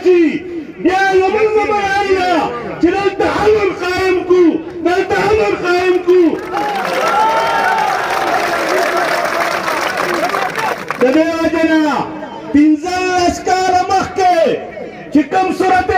ياتي يا زمونږ بیان ده چې دلته امن قایم کو دلته امن قایم کو مخکې چې کوم صورت